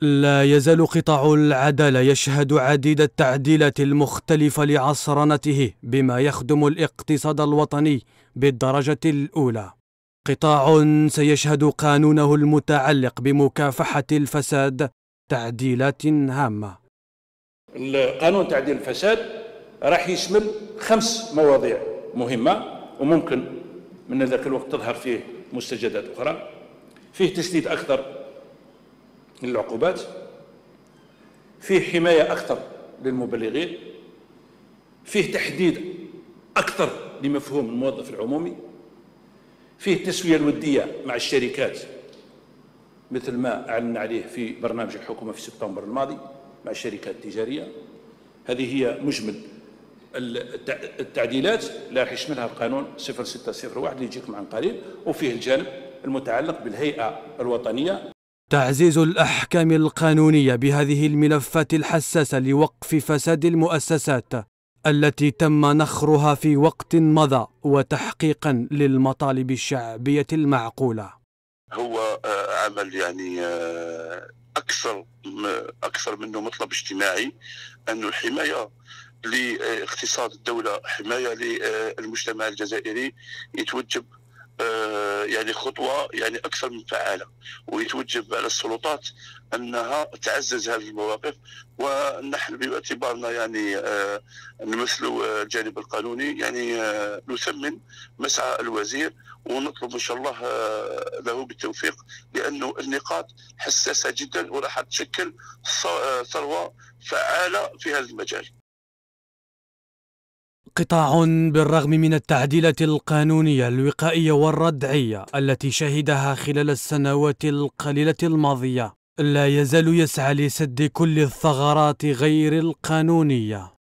لا يزال قطاع العدالة يشهد عديد التعديلات المختلفة لعصرنته بما يخدم الاقتصاد الوطني بالدرجة الأولى. قطاع سيشهد قانونه المتعلق بمكافحة الفساد تعديلات هامة. قانون تعديل الفساد راح يشمل خمس مواضيع مهمة وممكن من ذاك الوقت تظهر فيه مستجدات أخرى. فيه تشديد أكثر للعقوبات فيه حماية أكثر للمبلغين فيه تحديد أكثر لمفهوم الموظف العمومي فيه التسوية الودية مع الشركات مثل ما أعلن عليه في برنامج الحكومة في سبتمبر الماضي مع الشركات التجارية. هذه هي مجمل التعديلات اللي راح يشملها القانون 0601 اللي يجيكم عن قريب. وفيه الجانب المتعلق بالهيئة الوطنية. تعزيز الأحكام القانونية بهذه الملفات الحساسة لوقف فساد المؤسسات التي تم نخرها في وقت مضى وتحقيقا للمطالب الشعبية المعقولة. هو آه، عمل يعني آه، أكثر أكثر منه مطلب اجتماعي أن الحماية لاقتصاد الدولة حماية للمجتمع الجزائري يتوجب يعني خطوة يعني أكثر من فعالة. ويتوجب على السلطات أنها تعزز هذه المواقف ونحن باعتبارنا يعني آه، نمثل الجانب القانوني. يعني آه، نثمن مسعى الوزير ونطلب إن شاء الله له بالتوفيق. لأنه النقاط حساسة جدا وراح تشكل ثروة فعالة في هذا المجال. قطاع بالرغم من التعديلات القانونية الوقائية والردعية التي شهدها خلال السنوات القليلة الماضية لا يزال يسعى لسد كل الثغرات غير القانونية.